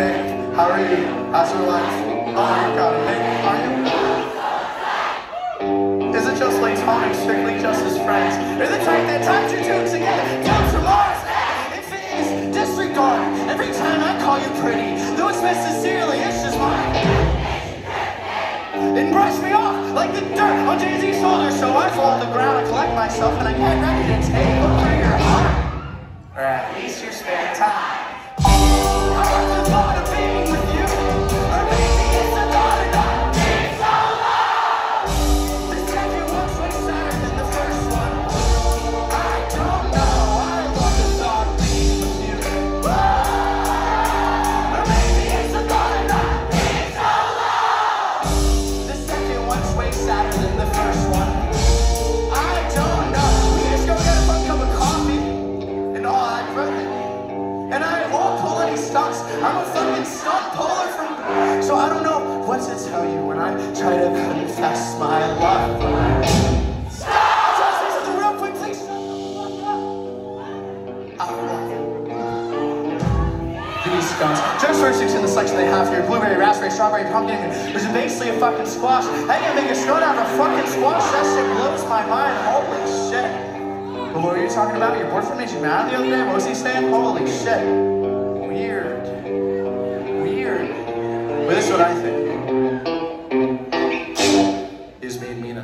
How are you? How's your life? Oh my god, amazing. Are you? Is it just Latonic, strictly just as friends? Or the type that ties your two together? Comes from Mars, if it is, disregard. Every time I call you pretty, though it's meant sincerely, it's just mine. And brush me off like the dirt on Jay-Z's shoulder. So I fall on the ground collect myself, and I get tell you when I try to confess my love. Just roasting in the section they have here. Blueberry, raspberry, strawberry, pumpkin, which is basically a fucking squash. How you make a scone out of a fucking squash? That shit blows my mind. Holy shit. But what were you talking about? Your boyfriend made you mad the other day? What was he saying? Holy shit.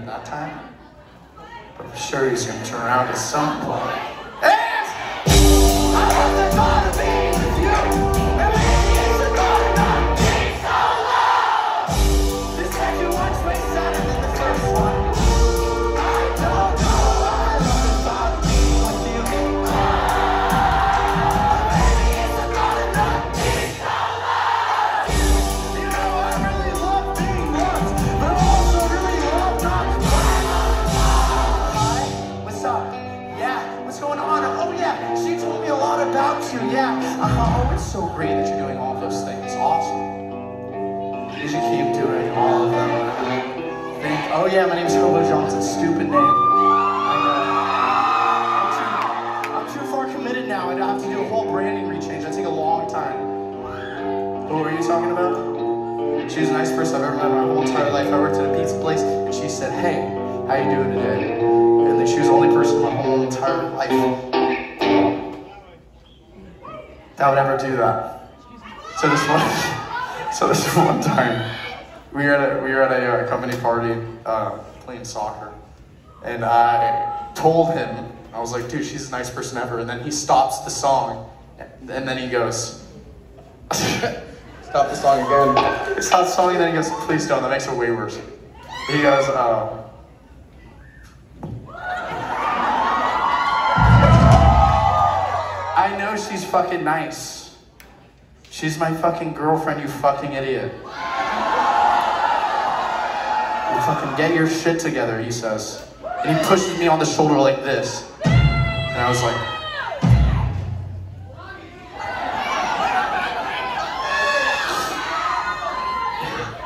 That time. But for sure he's gonna turn around at some point. Yes! I love the of being with you. About you. Yeah. Oh, it's so great that you're doing all those things. Awesome. You should keep doing all of them. Thank. Oh yeah, my name's Hobo Johnson. Stupid name. Now. I'd have to do a whole branding rechange. That'd take a long time. What were you talking about? She's the nicest person I've ever met in my whole entire life. I worked at a pizza place, and she said, "Hey, how you doing today?" And then she was the only person in my whole entire life that would ever do that. So this one, so this one time, we were at a, we were at a uh, company party uh, playing soccer, and I told him I was like, "Dude, she's the nicest person ever." And then he stops the song, and then he goes. Stop the song again. He stops the song and then he goes, please don't, that makes it way worse. He goes, uh, She's fucking nice. She's my fucking girlfriend, you fucking idiot. You fucking get your shit together, he says. And he pushes me on the shoulder like this. And I was like,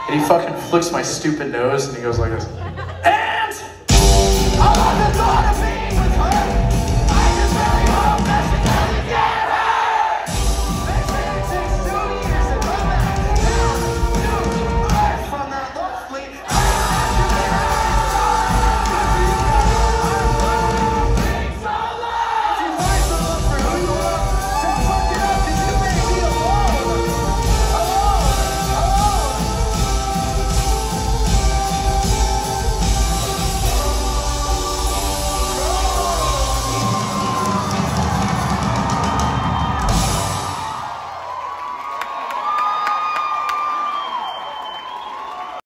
And he fucking flicks my stupid nose and he goes like this.